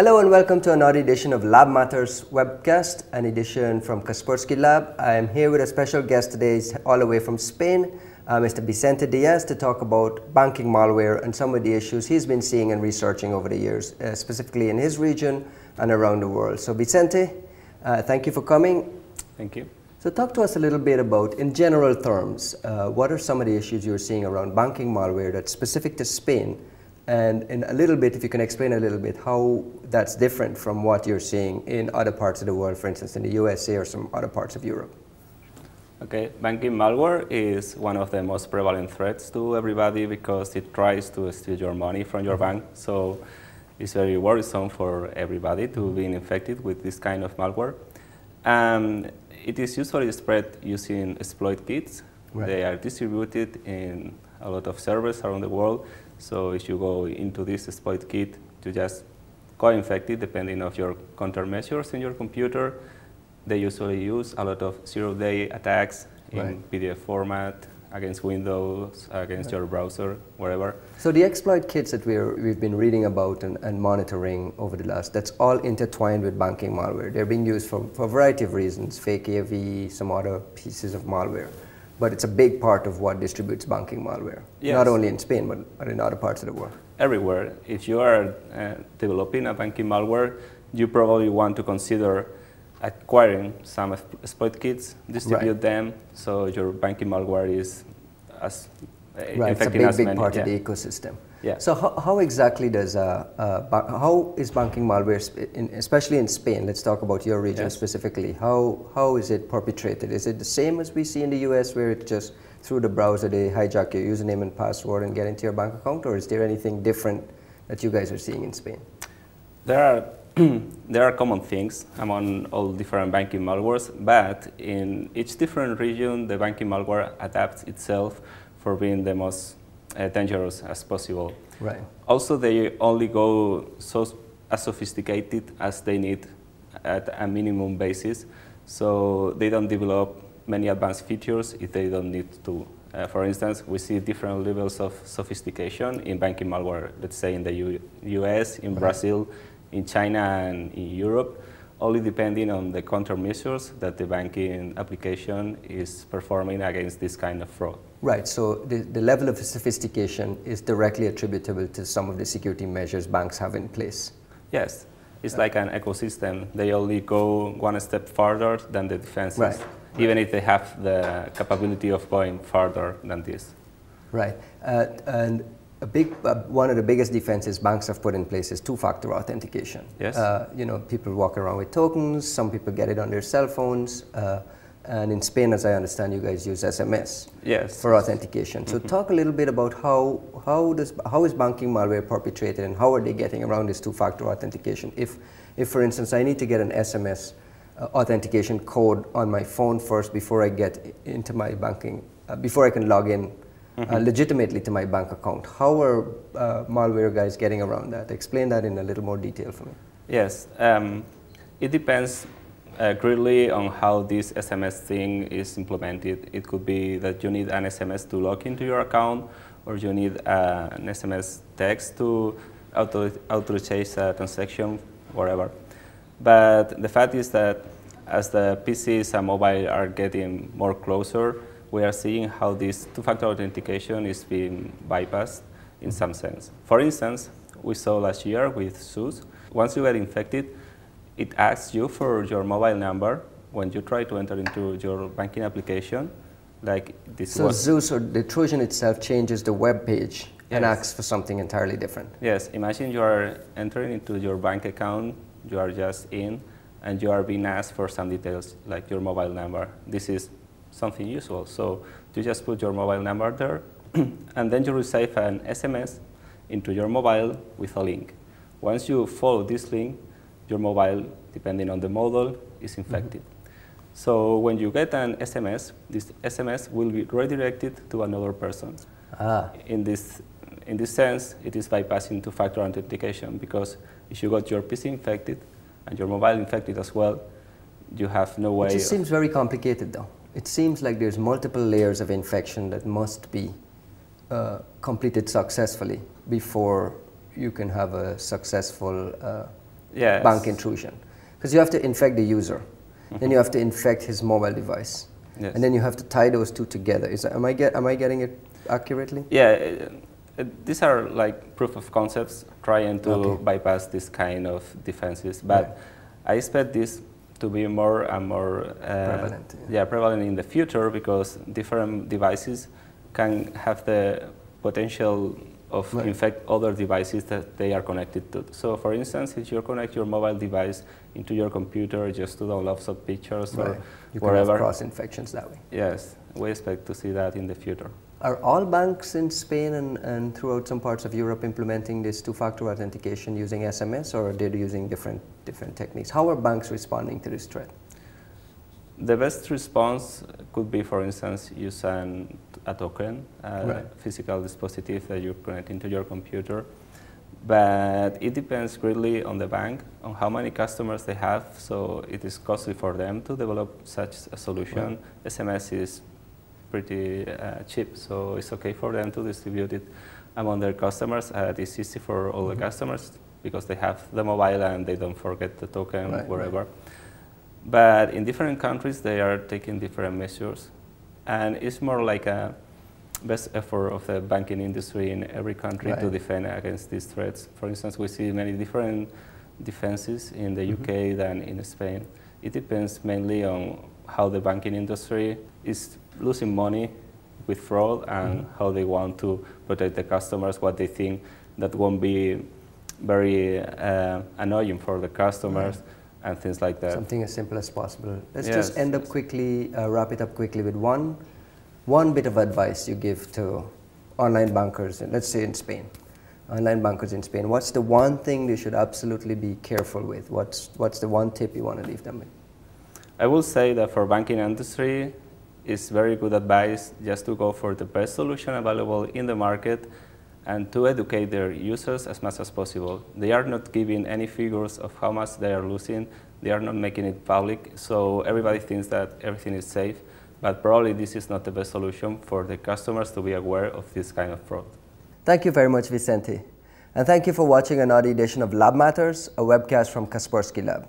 Hello and welcome to another edition of Lab Matters webcast, an edition from Kaspersky Lab. I am here with a special guest today, all the way from Spain, uh, Mr. Vicente Diaz, to talk about banking malware and some of the issues he's been seeing and researching over the years, uh, specifically in his region and around the world. So Vicente, uh, thank you for coming. Thank you. So talk to us a little bit about, in general terms, uh, what are some of the issues you're seeing around banking malware that's specific to Spain and in a little bit, if you can explain a little bit how that's different from what you're seeing in other parts of the world, for instance, in the USA or some other parts of Europe. Okay, banking malware is one of the most prevalent threats to everybody because it tries to steal your money from your bank. So it's very worrisome for everybody to be infected with this kind of malware. Um, it is usually spread using exploit kits. Right. They are distributed in a lot of servers around the world so if you go into this exploit kit, you just co-infect it depending on your countermeasures in your computer. They usually use a lot of zero-day attacks in right. PDF format, against Windows, against right. your browser, wherever. So the exploit kits that we're, we've been reading about and, and, monitoring over the last, that's all intertwined with banking malware. They're being used for, for a variety of reasons, fake AV, some other pieces of malware but it's a big part of what distributes banking malware, yes. not only in Spain, but, but in other parts of the world. Everywhere. If you are uh, developing a banking malware, you probably want to consider acquiring some exploit kits, distribute right. them, so your banking malware is as uh, right. It's a big, big part yeah. of the ecosystem. Yeah. So how, how exactly does, uh, uh, how is banking malware, in, especially in Spain, let's talk about your region yes. specifically, how, how is it perpetrated? Is it the same as we see in the US where it just through the browser they hijack your username and password and get into your bank account or is there anything different that you guys are seeing in Spain? There are there are common things among all different banking malwares, but in each different region, the banking malware adapts itself for being the most uh, dangerous as possible. Right. Also, they only go so as sophisticated as they need at a minimum basis. So they don't develop many advanced features if they don't need to. Uh, for instance, we see different levels of sophistication in banking malware, let's say in the U US, in right. Brazil, in China, and in Europe, only depending on the countermeasures that the banking application is performing against this kind of fraud. Right, so the, the level of sophistication is directly attributable to some of the security measures banks have in place. Yes, it's like an ecosystem. They only go one step further than the defenses, right. even if they have the capability of going further than this. Right, uh, and a big, uh, one of the biggest defenses banks have put in place is two-factor authentication. Yes. Uh, you know, people walk around with tokens, some people get it on their cell phones, uh, and in Spain, as I understand, you guys use SMS yes. for authentication. So mm -hmm. talk a little bit about how, how, does, how is banking malware perpetrated and how are they getting around this two-factor authentication? If, if, for instance, I need to get an SMS uh, authentication code on my phone first before I get into my banking, uh, before I can log in mm -hmm. legitimately to my bank account, how are uh, malware guys getting around that? Explain that in a little more detail for me. Yes, um, it depends uh, greatly on how this SMS thing is implemented. It could be that you need an SMS to log into your account, or you need uh, an SMS text to auto authorize a transaction, whatever. But the fact is that as the PCs and mobile are getting more closer, we are seeing how this two-factor authentication is being bypassed in some sense. For instance, we saw last year with Zeus, once you get infected, it asks you for your mobile number when you try to enter into your banking application. Like this so Zeus or the Trojan itself changes the web page yes. and asks for something entirely different. Yes, imagine you are entering into your bank account, you are just in, and you are being asked for some details like your mobile number. This is something useful. So you just put your mobile number there, and then you receive an SMS into your mobile with a link. Once you follow this link, your mobile, depending on the model, is infected. Mm -hmm. So when you get an SMS, this SMS will be redirected to another person. Ah. In this in this sense, it is bypassing two-factor authentication because if you got your PC infected and your mobile infected as well, you have no way. It just seems very complicated, though. It seems like there's multiple layers of infection that must be uh, completed successfully before you can have a successful uh, Yes. bank intrusion. Because you have to infect the user, then you have to infect his mobile device, Yes. and then you have to tie those two together. Is that, am I get am I getting it accurately? Yeah, uh, uh, these are like proof of concepts trying to Okay. bypass this kind of defenses. But I expect this to be more and more uh, Prevalent, Yeah. prevalent in the future because different devices can have the potential of Right. infect other devices that they are connected to. So, for instance, if you connect your mobile device into your computer just to download some pictures or Right. You can have cross infections that way. yes, we expect to see that in the future. Are all banks in Spain and, and throughout some parts of Europe implementing this two-factor authentication using SMS, or are they using different different techniques? How are banks responding to this threat? The best response could be, for instance, using a token, a Right. physical dispositive that you connect into your computer. But it depends greatly on the bank, on how many customers they have. So it is costly for them to develop such a solution. SMS is pretty uh, cheap, so it's okay for them to distribute it among their customers. Uh, it's easy for all the customers because they have the mobile and they don't forget the token Right, wherever. But in different countries, they are taking different measures. And it's more like a best effort of the banking industry in every country to defend against these threats. For instance, we see many different defenses in the UK than in Spain. It depends mainly on how the banking industry is losing money with fraud and how they want to protect the customers, what they think that won't be very uh, annoying for the customers and things like that. Something as simple as possible. Let's Yes, just end up quickly, uh, wrap it up quickly with one, one bit of advice you give to online bankers, in- let's say in Spain, online bankers in Spain. What's the one thing they should absolutely be careful with? What's, what's the one tip you want to leave them with? I will say that for banking industry, it's very good advice just to go for the best solution available in the market and to educate their users as much as possible. They are not giving any figures of how much they are losing. They are not making it public, so everybody thinks that everything is safe. But probably this is not the best solution for the customers to be aware of this kind of fraud. Thank you very much, Vicente. And thank you for watching another edition of Lab Matters, a webcast from Kaspersky Lab.